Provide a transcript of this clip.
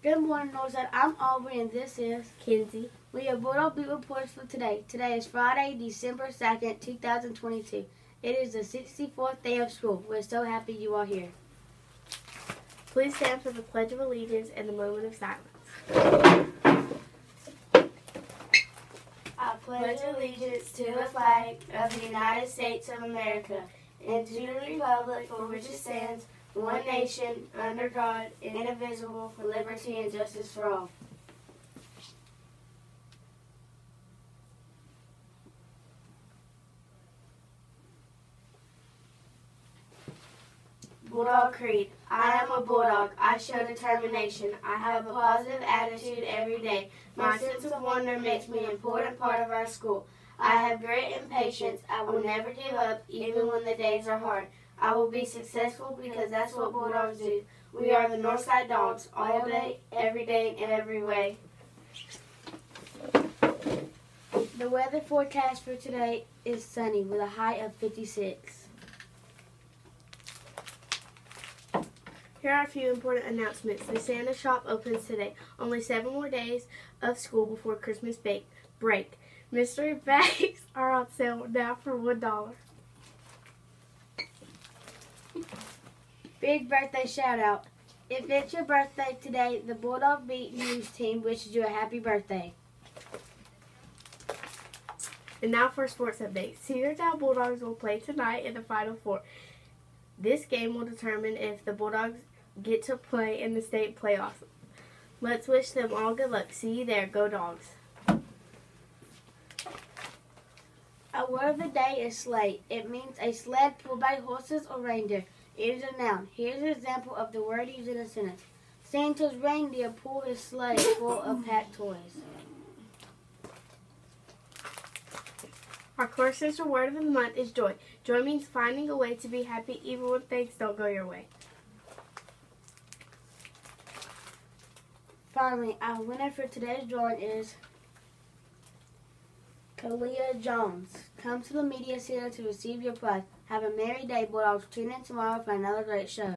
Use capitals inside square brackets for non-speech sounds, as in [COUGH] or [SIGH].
Good morning, Northside. I'm Aubrey, and this is Kinsey. We have Bulldog Beat Reports for today. Today is Friday, December 2nd, 2022. It is the 64th day of school. We're so happy you are here. Please stand for the Pledge of Allegiance and the moment of silence. I pledge allegiance to the flag of the United States of America and to the republic for which it stands, one nation, under God, indivisible, for liberty and justice for all. Bulldog Creed. I am a bulldog. I show determination. I have a positive attitude every day. My sense of wonder makes me an important part of our school. I have grit and patience. I will never give up, even when the days are hard. I will be successful because that's what bulldogs do. We are the Northside Dogs, all day, every day, in every way. The weather forecast for today is sunny with a high of 56. Here are a few important announcements. The Santa shop opens today. Only seven more days of school before Christmas break. Mystery bags [LAUGHS] are on sale now for one dollar. Big birthday shout out. If it's your birthday today, the Bulldog Beat News team wishes you a happy birthday. And now for sports update. Cedartown Bulldogs will play tonight in the Final Four. This game will determine if the Bulldogs get to play in the state playoffs. Let's wish them all good luck. See you there. Go Dogs. A word of the day is sleigh. It means a sled pulled by horses or reindeer. It is a noun. Here's an example of the word used in a sentence. Santa's reindeer pull his sleigh full of packed toys. Our sister word of the month is joy. Joy means finding a way to be happy even when things don't go your way. Finally, our winner for today's drawing is Kalia Jones. Come to the media center to receive your prize. Have a merry day, Bulldogs. Tune in tomorrow for another great show.